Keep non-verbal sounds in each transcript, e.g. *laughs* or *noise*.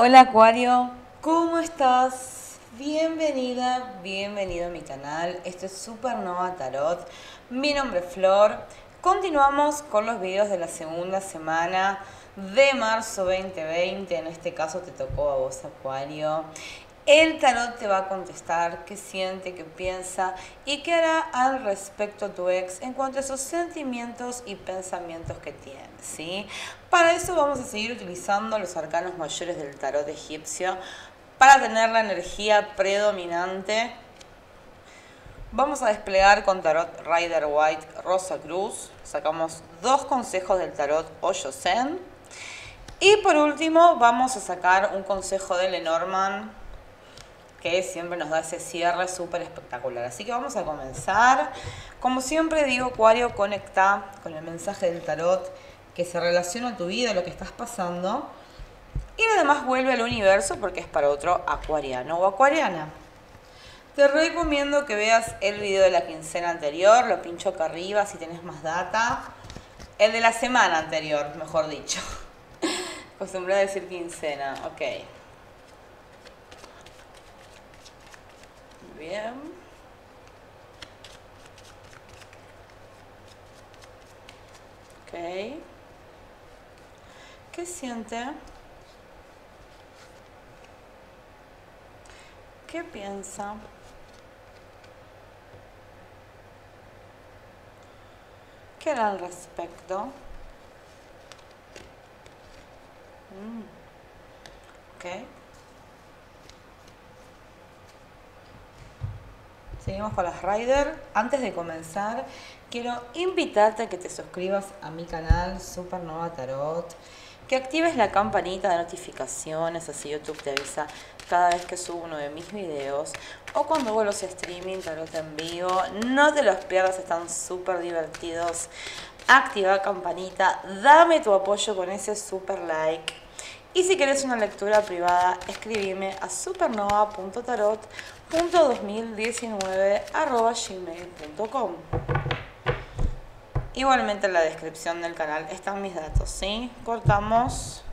Hola Acuario, ¿cómo estás? Bienvenida, bienvenido a mi canal. Esto es Supernova Tarot. Mi nombre es Flor. Continuamos con los videos de la segunda semana de marzo 2020. En este caso te tocó a vos, Acuario. El tarot te va a contestar qué siente, qué piensa y qué hará al respecto a tu ex en cuanto a esos sentimientos y pensamientos que tiene, ¿sí? Para eso vamos a seguir utilizando los arcanos mayores del tarot egipcio para tener la energía predominante. Vamos a desplegar con tarot Rider White Rosa Cruz. Sacamos dos consejos del tarot Zen. Y por último vamos a sacar un consejo de Lenormand que siempre nos da ese cierre súper espectacular. Así que vamos a comenzar. Como siempre digo, Acuario, conecta con el mensaje del tarot que se relaciona a tu vida, a lo que estás pasando. Y además vuelve al universo porque es para otro acuariano o acuariana. Te recomiendo que veas el video de la quincena anterior, lo pincho acá arriba si tienes más data. El de la semana anterior, mejor dicho. *laughs* Acostumbré a decir quincena, ok. Bien. Ok. ¿Qué siente? ¿Qué piensa? ¿Qué hará al respecto? Mm. Ok. Seguimos con las Rider. Antes de comenzar, quiero invitarte a que te suscribas a mi canal Supernova Tarot, que actives la campanita de notificaciones, así YouTube te avisa cada vez que subo uno de mis videos o cuando vuelvo a streaming tarot en vivo. No te los pierdas, están súper divertidos. Activa la campanita, dame tu apoyo con ese super like. Y si quieres una lectura privada, escribime a supernova.tarot gmail.com Igualmente en la descripción del canal están mis datos, ¿sí? Cortamos.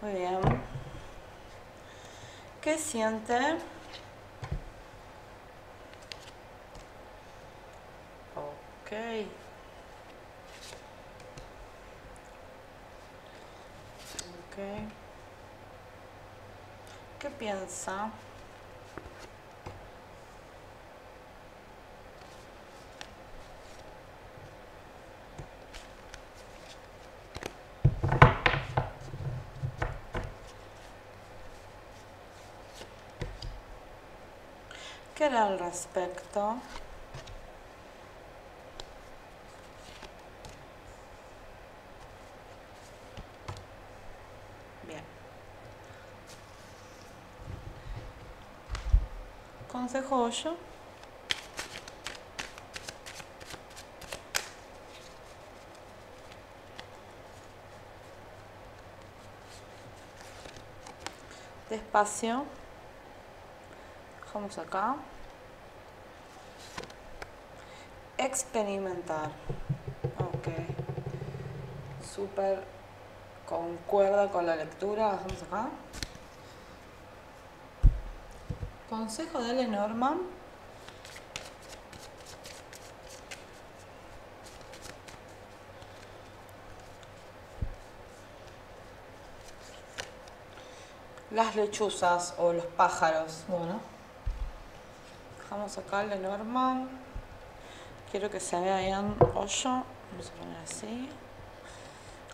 Muy bien. ¿Qué siente? Ok. Ok. ¿Qué piensa? ¿Qué era al respecto? Bien. Consejo 8. Despacio. Vamos acá. Experimentar. Ok. Súper concuerda con la lectura. Vamos acá. Consejo de Lenormand. Las lechuzas o los pájaros. Bueno. Vamos acá normal. Quiero que se vea bien hoyo. Vamos a poner así.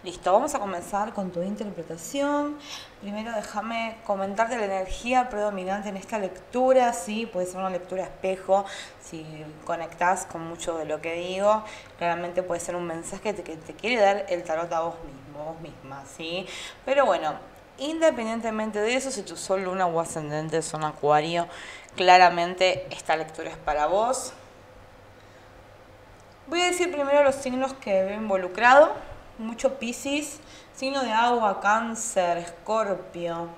Listo, vamos a comenzar con tu interpretación. Primero déjame comentarte la energía predominante en esta lectura, sí, puede ser una lectura espejo, si conectás con mucho de lo que digo, claramente puede ser un mensaje que te quiere dar el tarot a vos mismo, vos misma, sí. Pero bueno, Independientemente de eso, si tu sol, luna o ascendente son acuario, claramente esta lectura es para vos. Voy a decir primero los signos que veo involucrado. Mucho Piscis, signo de agua, cáncer, escorpio,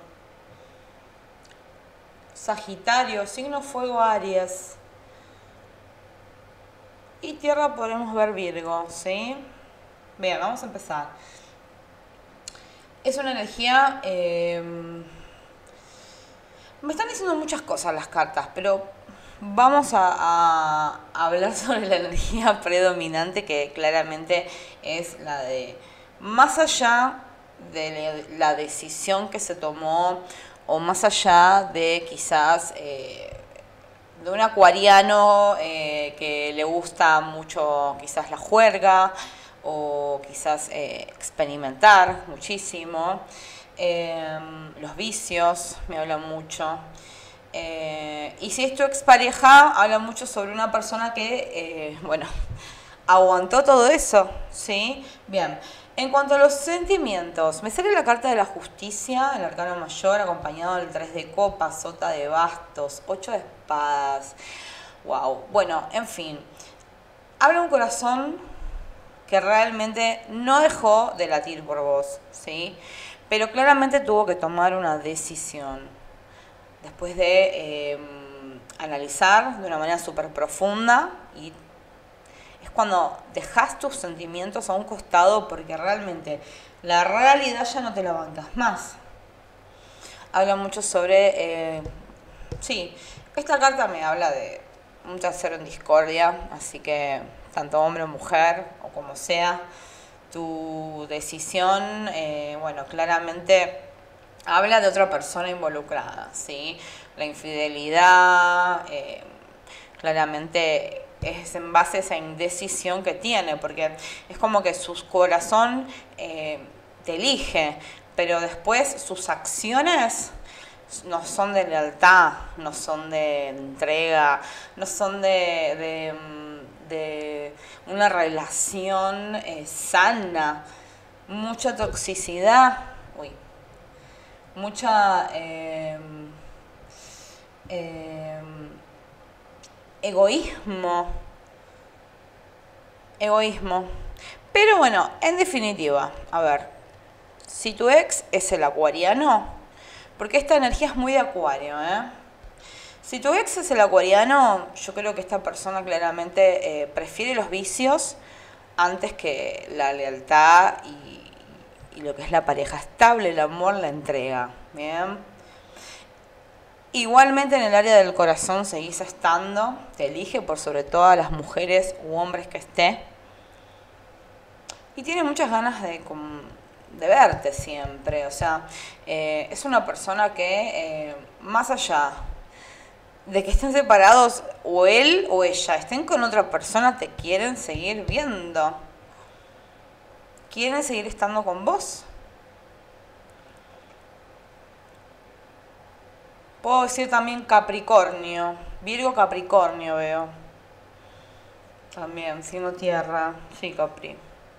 Sagitario, signo fuego, Aries. Y tierra podemos ver Virgo, ¿sí? Bien, vamos a empezar. es una energía... Em, me están diciendo muchas cosas las cartas, pero vamos a, hablar *laughs* sobre la energía predominante que claramente es la de más allá de la decisión que se tomó o más allá de quizás eh, de un acuariano eh, que le gusta mucho quizás la juerga o quizás eh, experimentar muchísimo. Los vicios me hablan mucho. Eh, y si es tu expareja, habla mucho sobre una persona que, bueno, *laughs* aguantó todo eso, ¿sí? Bien. En cuanto a los sentimientos, me sale la carta de la justicia, el arcano mayor, acompañado del 3 de copas, sota de bastos, 8 de espadas. Wow. Bueno, en fin. Habla un corazón que realmente no dejó de latir por vos, ¿sí? Pero claramente tuvo que tomar una decisión. Después de em, analizar de una manera súper profunda y cuando dejas tus sentimientos a un costado porque realmente la realidad ya no te la bancas más. Habla mucho sobre, eh, sí, esta carta me habla de un tercero en discordia, así que tanto hombre o mujer o como sea, tu decisión, eh, bueno, claramente habla de otra persona involucrada, ¿sí? La infidelidad, eh, claramente es en base a esa indecisión que tiene, porque es como que su corazón eh, te elige, pero después sus acciones no son de lealtad, no son de entrega, no son de, de, una relación eh, sana, mucha toxicidad, mucha... Eh, egoísmo. Egoísmo. Pero bueno, en definitiva, a ver, si tu ex es el acuariano, porque esta energía es muy de acuario, ¿eh? Si tu ex es el acuariano, yo creo que esta persona claramente eh, prefiere los vicios antes que la lealtad y, y lo que es la pareja estable, el amor, la entrega. Bien. Igualmente en el área del corazón seguís estando, te elige por sobre todas las mujeres u hombres que esté. Y tiene muchas ganas de, de verte siempre. O sea, eh, es una persona que eh, más allá de que estén separados o él o ella estén con otra persona, te quieren seguir viendo. Quieren seguir estando con vos. Puedo decir también Capricornio. Virgo Capricornio veo. También, signo tierra. Sí, Capri.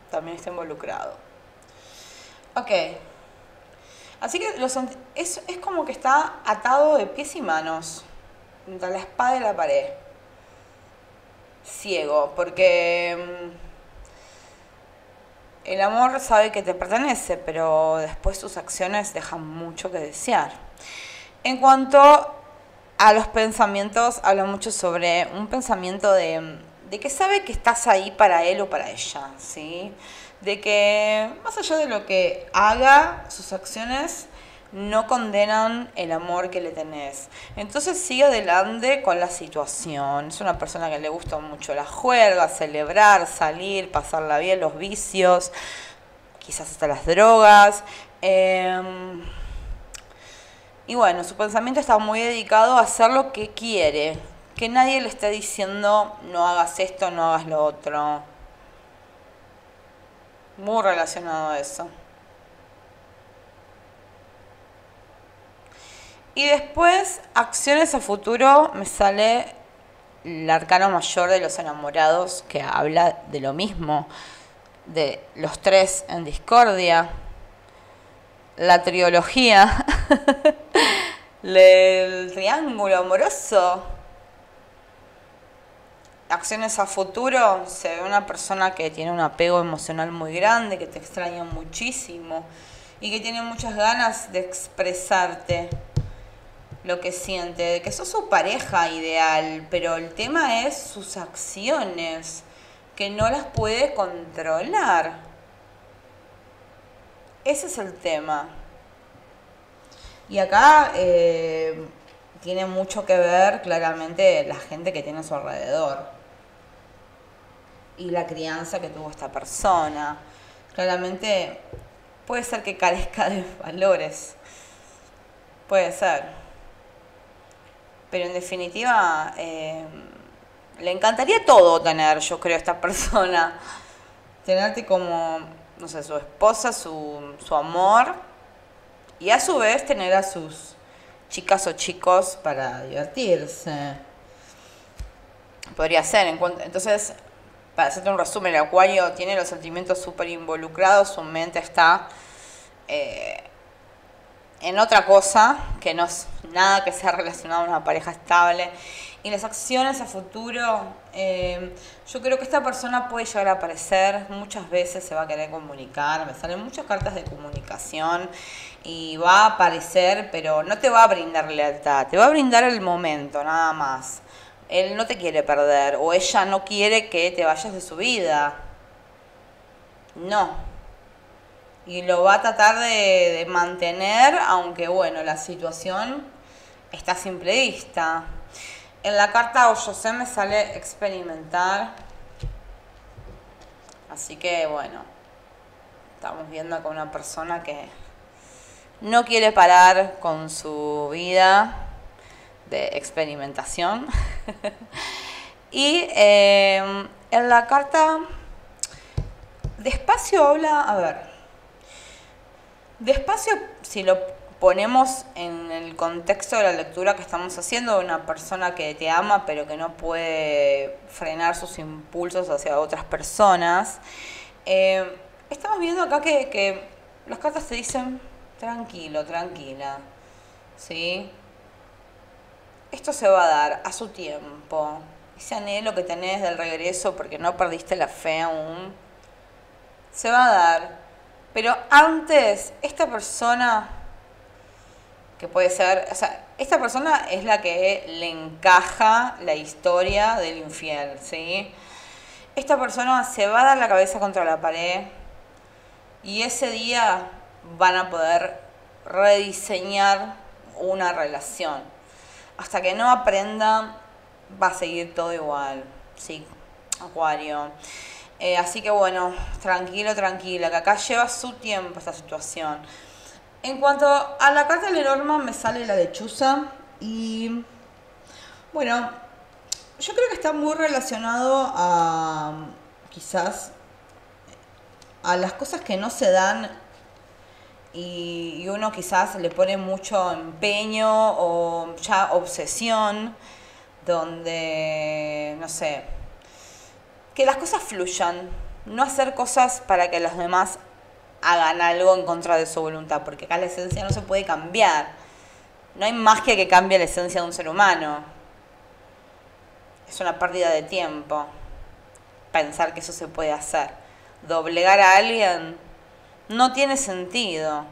También está involucrado. Ok. Así que es, es como que está atado de pies y manos. Entre la espada y la pared. Ciego. Porque mm, el amor sabe que te pertenece, pero después sus acciones dejan mucho que desear. En cuanto a los pensamientos, habla mucho sobre un pensamiento de, que sabe que estás ahí para él o para ella, ¿sí? De que más allá de lo que haga, sus acciones no condenan el amor que le tenés. Entonces sigue adelante con la situación. Es una persona que le gusta mucho la juerga, celebrar, salir, pasarla bien, los vicios, quizás hasta las drogas. Em, y bueno, su pensamiento está muy dedicado a hacer lo que quiere, que nadie le esté diciendo no hagas esto, no hagas lo otro. Muy relacionado a eso. Y después, acciones a futuro, me sale el arcano mayor de los enamorados que habla de lo mismo, de los tres en discordia, la trilogía, *laughs* el triángulo amoroso, acciones a futuro, se ve una persona que tiene un apego emocional muy grande, que te extraña muchísimo y que tiene muchas ganas de expresarte lo que siente, de que sos su pareja ideal, pero el tema es sus acciones, que no las puede controlar ese es el tema. Y acá eh, tiene mucho que ver claramente la gente que tiene a su alrededor y la crianza que tuvo esta persona. Claramente puede ser que carezca de valores. Puede ser. Pero en definitiva, eh, le encantaría todo tener, yo creo, a esta *laughs* persona. Tenerte como, no sé, su esposa, su, su amor. Y a su vez tener a sus chicas o chicos para divertirse. Podría ser. Entonces, para hacerte un resumen, el acuario tiene los sentimientos súper involucrados, su mente está eh, en otra cosa, que no es nada que sea relacionado a una pareja estable. Y las acciones a futuro, eh, yo creo que esta persona puede llegar a aparecer, muchas veces se va a querer comunicar, me salen muchas cartas de comunicación y va a aparecer, pero no te va a brindar lealtad, te va a brindar el momento, nada más. Él no te quiere perder o ella no quiere que te vayas de su vida. No. Y lo va a tratar de, mantener, aunque bueno, la situación está simple vista. En la carta o José me sale experimentar. Así que bueno, estamos viendo con una persona que no quiere parar con su vida de experimentación. *laughs* y em, en la carta, despacio habla, a ver, despacio si lo ponemos en el contexto de la lectura que estamos haciendo una persona que te ama pero que no puede frenar sus impulsos hacia otras personas, em, estamos viendo acá que, que las cartas te dicen tranquilo, tranquila, ¿sí? Esto se va a dar a su tiempo. Ese anhelo que tenés del regreso porque no perdiste la fe aún, se va a dar. Pero antes, esta persona, que puede ser, o sea, esta persona es la que le encaja la historia del infiel, ¿sí? Esta persona se va a dar la cabeza contra la pared y ese día van a poder rediseñar una relación. Hasta que no aprenda, va a seguir todo igual. Sí, Acuario. Eh, así que bueno, tranquilo, tranquila, que acá lleva su tiempo esta situación. En cuanto a la carta de norma, me sale la lechuza y bueno, yo creo que está muy relacionado a quizás a las cosas que no se dan y, uno quizás le pone mucho empeño o ya obsesión, donde, no sé, que las cosas fluyan, no hacer cosas para que los demás hagan algo en contra de su voluntad, porque acá la esencia no se puede cambiar. No hay magia que cambie la esencia de un ser humano. Es una pérdida de tiempo pensar que eso se puede hacer. Doblegar a alguien no tiene sentido.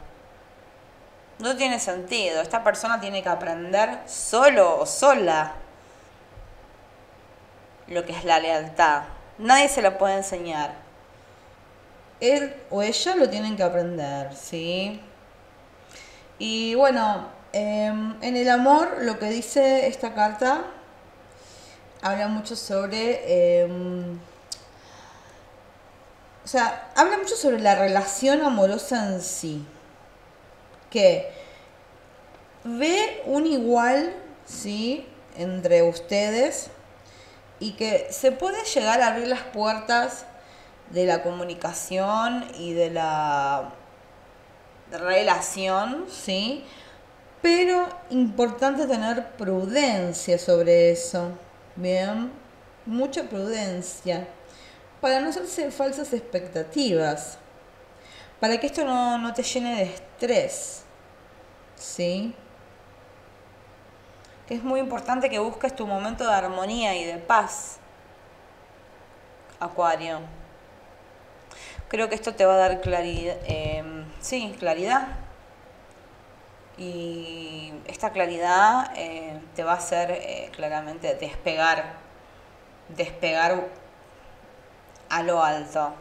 No tiene sentido. Esta persona tiene que aprender solo o sola lo que es la lealtad. Nadie se la puede enseñar. Él o ella lo tienen que aprender, ¿sí? Y bueno, em, en el amor lo que dice esta carta habla mucho sobre... Em, o sea, habla mucho sobre la relación amorosa en sí. Que ve un igual, ¿sí? Entre ustedes y que se puede llegar a abrir las puertas de la comunicación y de la relación, ¿sí? Pero importante tener prudencia sobre eso, ¿bien? Mucha prudencia para no hacerse falsas expectativas, para que esto no, te llene de estrés, ¿sí? Es muy importante que busques tu momento de armonía y de paz, Acuario. Creo que esto te va a dar claridad, em, sí, claridad. Y esta claridad eh, te va a hacer eh, claramente despegar, despegar a lo alto.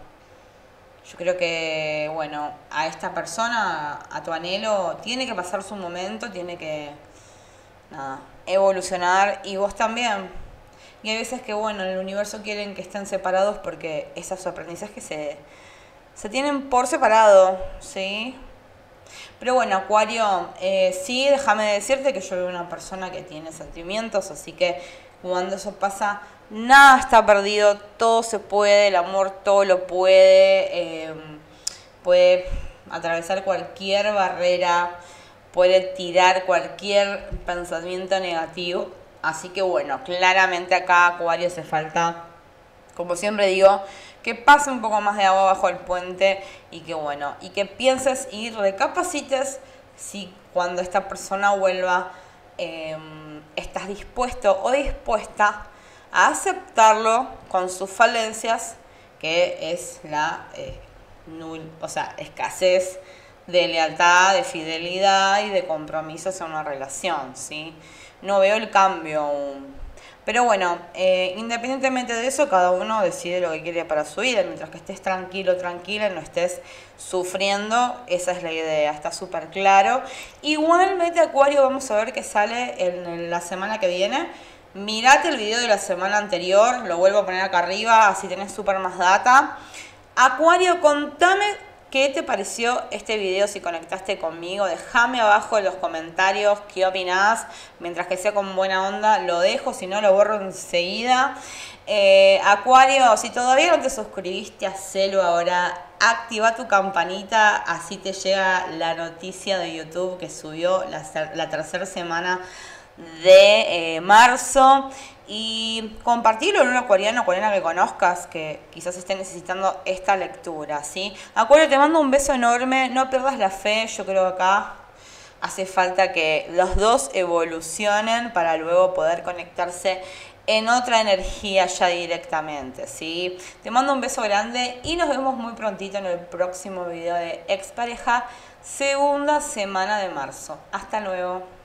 Yo creo que, bueno, a esta persona, a tu anhelo, tiene que pasar su momento, tiene que, nada, evolucionar y vos también. Y hay veces que, bueno, en el universo quieren que estén separados porque esos aprendizajes se, se tienen por separado, ¿sí? Pero bueno, Acuario, eh, sí, déjame decirte que yo soy una persona que tiene sentimientos, así que cuando eso pasa, nada está perdido, todo se puede, el amor todo lo puede, em, puede atravesar cualquier barrera, puede tirar cualquier pensamiento negativo. Así que bueno, claramente acá Acuario hace falta, como siempre digo, que pase un poco más de agua bajo el puente y que bueno, y que pienses y recapacites si cuando esta persona vuelva em, estás dispuesto o dispuesta a aceptarlo con sus falencias, que es la eh, o sea, escasez de lealtad, de fidelidad y de compromiso hacia una relación, ¿sí? No veo el cambio aún. Pero bueno, eh, independientemente de eso, cada uno decide lo que quiere para su vida. Mientras que estés tranquilo, tranquila, no estés sufriendo, esa es la idea, está súper claro. Igualmente, Acuario, vamos a ver qué sale en la semana que viene. Mirate el video de la semana anterior, lo vuelvo a poner acá arriba, así tenés súper más data. Acuario, contame ¿Qué te pareció este video si conectaste conmigo? Déjame abajo en los comentarios qué opinás. Mientras que sea con buena onda, lo dejo, si no lo borro enseguida. Eh, Acuario, si todavía no te suscribiste, hacelo ahora. Activa tu campanita, así te llega la noticia de YouTube que subió la, la tercera semana de eh, marzo y compartirlo en un acuariano, acuariana que conozcas que quizás esté necesitando esta lectura, ¿sí? Acuario, te mando un beso enorme, no pierdas la fe, yo creo que acá hace falta que los dos evolucionen para luego poder conectarse en otra energía ya directamente, ¿sí? Te mando un beso grande y nos vemos muy prontito en el próximo video de Expareja, segunda semana de marzo. Hasta luego.